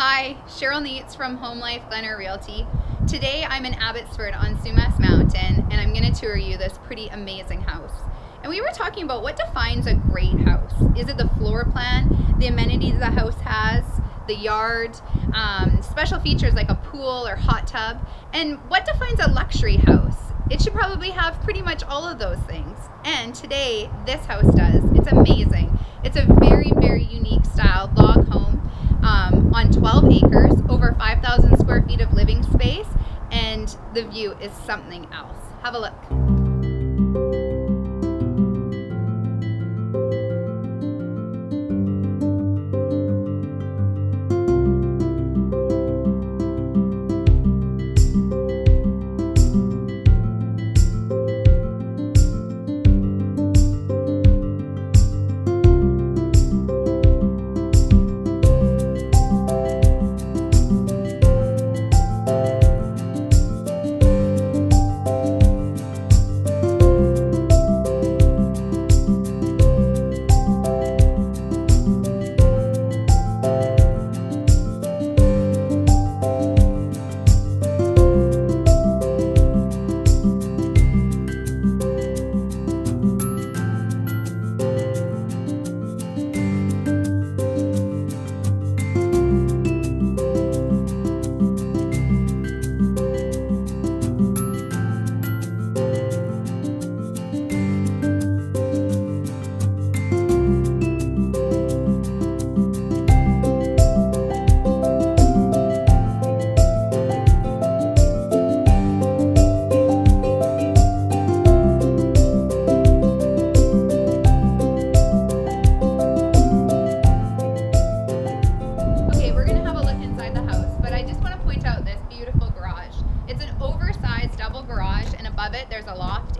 Hi, Sheryl Neetz from Home Life Glenayre Realty. Today I'm in Abbotsford on Sumas Mountain and I'm going to tour you this pretty amazing house. And we were talking about what defines a great house. Is it the floor plan, the amenities the house has, the yard, um, special features like a pool or hot tub, and what defines a luxury house? It should probably have pretty much all of those things. And today, this house does. It's amazing. It's a very, very unique style log home um, on 12 acres, over 5,000 square feet of living space, and the view is something else. Have a look.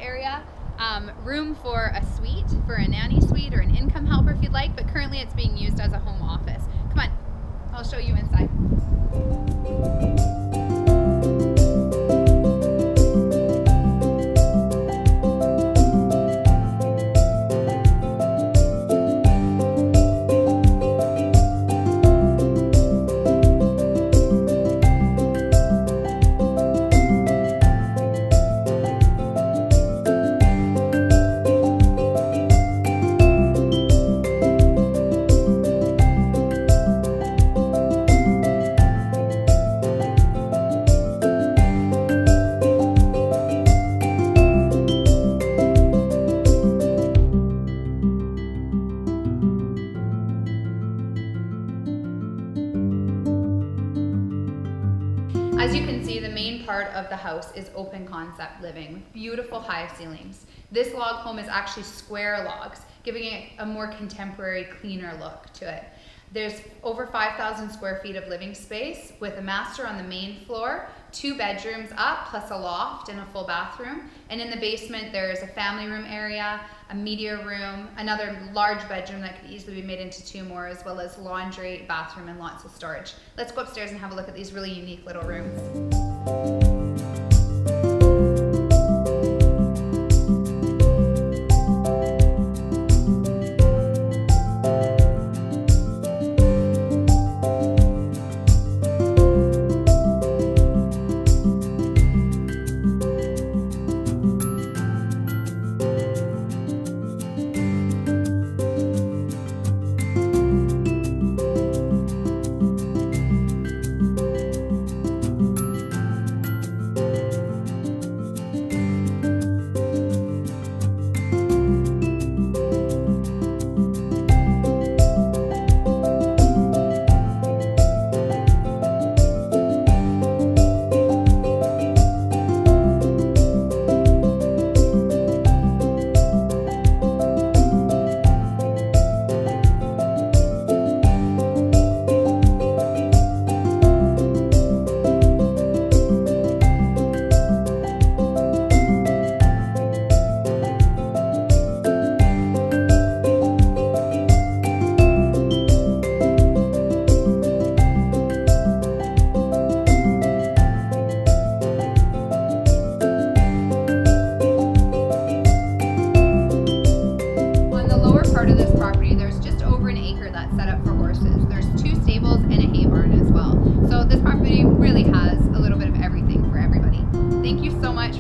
Area. Um, room for a suite, for a nanny suite or an income helper if you'd like, but currently it's being used as a home office. Come on, I'll show you inside. As you can see, the main part of the house is open concept living with beautiful high ceilings. This log home is actually square logs, giving it a more contemporary, cleaner look to it. There's over 5,000 square feet of living space with a master on the main floor, two bedrooms up, plus a loft and a full bathroom. And in the basement, there's a family room area, a media room, another large bedroom that could easily be made into two more, as well as laundry, bathroom, and lots of storage. Let's go upstairs and have a look at these really unique little rooms.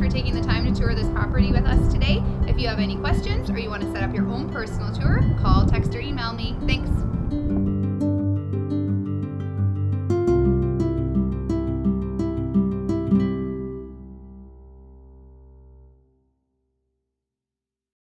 for taking the time to tour this property with us today. If you have any questions or you want to set up your own personal tour,